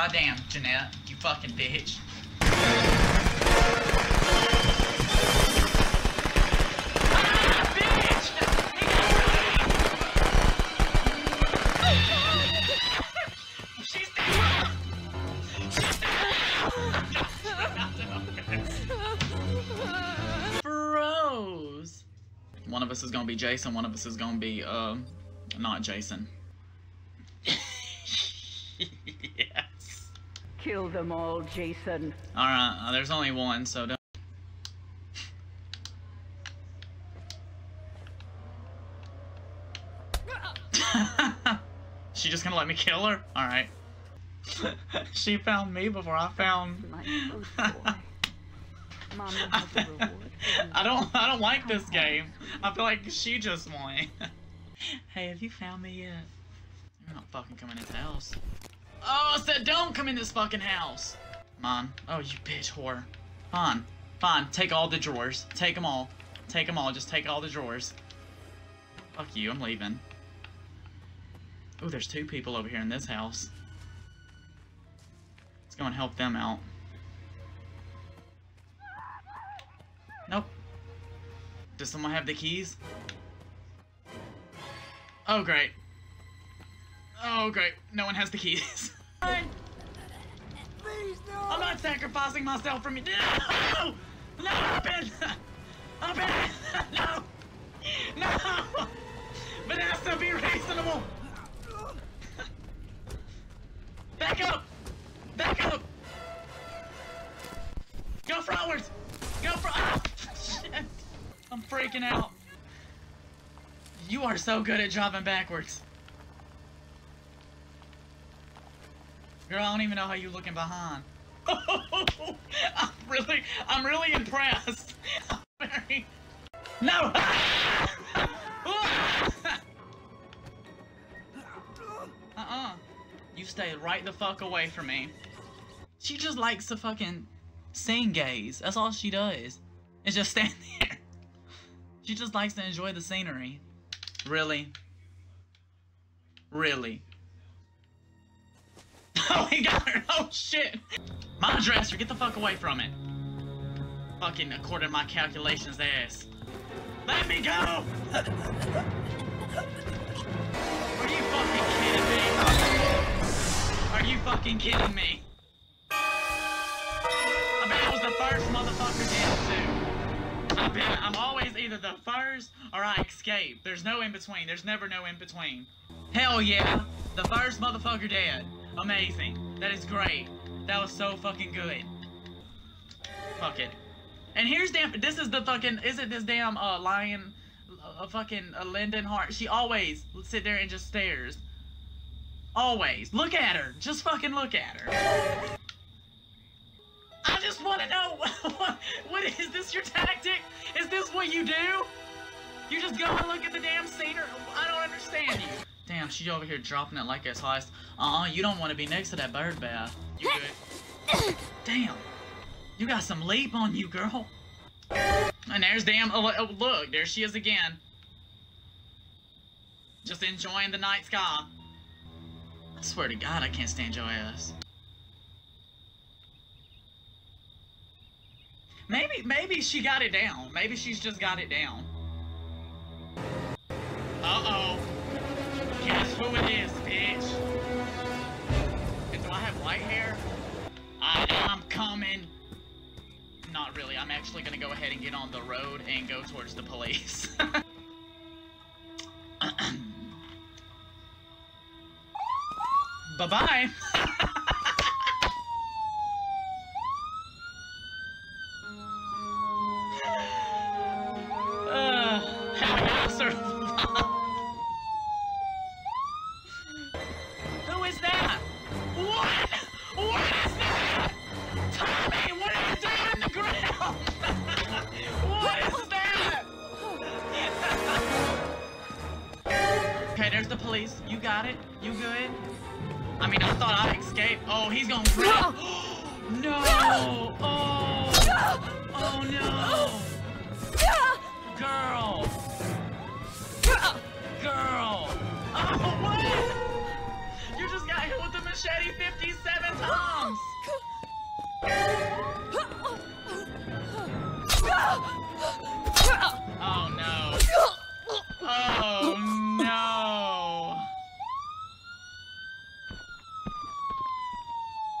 goddamn, Jeanette, you fucking bitch. One of us is gonna be Jason, one of us is gonna be, uh, not Jason. Kill them all, Jason. Alright, uh, there's only one, so don't. she just gonna let me kill her? Alright. she found me before I found. My first boy. Mama has a reward. for you. I don't I don't like this game. I feel like she just won. hey, have you found me yet? You're not fucking coming in this house. Oh, I said don't come in this fucking house. Come on. Oh, you bitch whore. Fine. Fine. Take all the drawers. Take them all. Take them all. Just take all the drawers. Fuck you. I'm leaving. Oh, there's two people over here in this house. Let's go and help them out. Nope. Does someone have the keys? Oh, great. Oh, great. No one has the keys. Fine. I'm not sacrificing myself for me. No! No, Ben! Oh, Ben! No! No! Vanessa, be reasonable! Back up! Back up! Go forward! Go for- oh, shit! I'm freaking out. You are so good at driving backwards. Girl, I don't even know how you looking behind. I'm really, I'm really impressed. I'm very... No! uh-uh. You stay right the fuck away from me. She just likes to fucking sing gaze. That's all she does. Is just stand there. She just likes to enjoy the scenery. Really? Really? Oh, got her! Oh, shit! My dresser, get the fuck away from it. Fucking, according to my calculations, ass. Let me go! Are you fucking kidding me? Are you fucking kidding me? I bet I was the first motherfucker dead, too. I bet I'm always either the first or I escape. There's no in between. There's never no in between. Hell yeah! The first motherfucker dead. Amazing. That is great. That was so fucking good. Fuck it. And here's damn. This is the fucking. Is it this damn uh lion? A uh, fucking uh, Lyndon Hart. She always sit there and just stares. Always. Look at her. Just fucking look at her. I just want to know what, what is this your tactic? Is this what you do? You just go and look at the damn scenery. I don't understand you. Damn, she's over here dropping it like it's high. Uh-uh, you don't want to be next to that bird bath. You good? Damn. You got some leap on you, girl. And there's damn, oh, oh, look, there she is again. Just enjoying the night sky. I swear to God, I can't stand your ass. Maybe, maybe she got it down. Maybe she's just got it down. Who it is, bitch? And do I have white hair? I am coming. Not really. I'm actually gonna go ahead and get on the road and go towards the police. Bye-bye. okay, there's the police. You got it. You good? I mean, I thought I escaped. Oh, he's gonna run. no. Oh. Oh no. Oh, Girl. Girl. Oh, what? You just got hit with the machete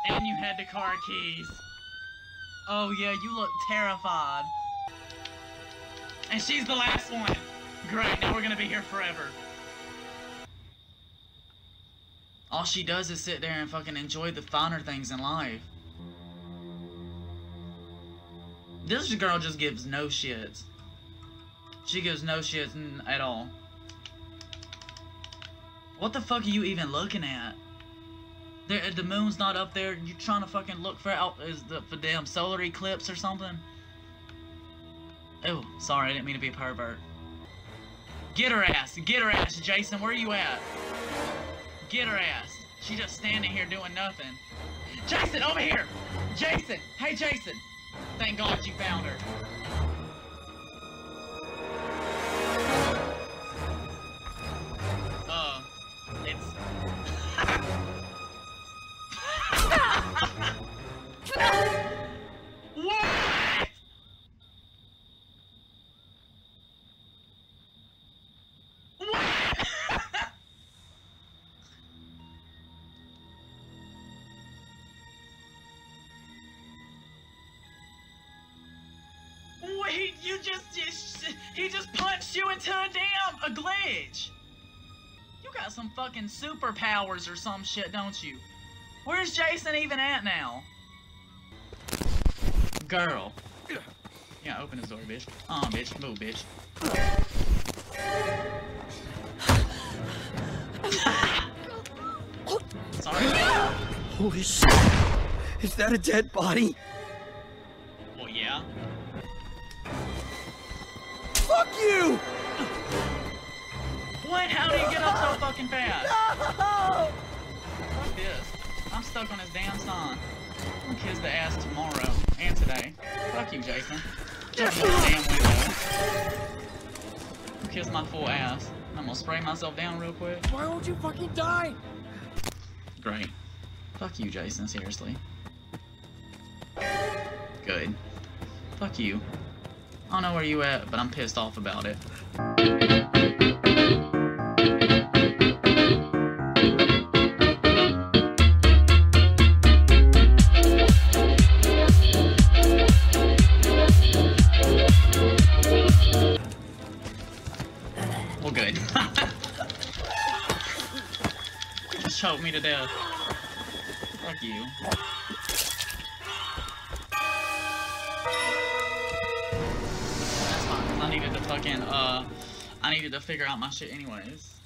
had the car keys. Oh yeah, you look terrified. And she's the last one. Great, now we're gonna be here forever. All she does is sit there and fucking enjoy the finer things in life. This girl just gives no shits. She gives no shits at all. What the fuck are you even looking at? The, the moon's not up there. You trying to fucking look for out is the for damn solar eclipse or something? Oh, sorry, I didn't mean to be a pervert. Get her ass, get her ass, Jason. Where are you at? Get her ass. She just standing here doing nothing. Jason, over here. Jason, hey Jason. Thank God you found her. Wait, you just, just he just punched you into a damn a glitch. You got some fucking superpowers or some shit, don't you? Where's Jason even at now? Girl. Yeah, open his door, bitch. Oh, bitch. Move, bitch. Sorry. Holy shit! Is that a dead body? You! What? How do you get up so fucking fast? No! Fuck this. I'm stuck on his damn son. I'm gonna kiss the ass tomorrow and today. Fuck you, Jason. Jump the damn window. Kiss my full ass. I'm gonna spray myself down real quick. Why won't you fucking die? Great. Fuck you, Jason, seriously. Good. Fuck you. I don't know where you at, but I'm pissed off about it. Well, good. Just choked me to death. Fuck you. Fucking, uh, I needed to figure out my shit anyways.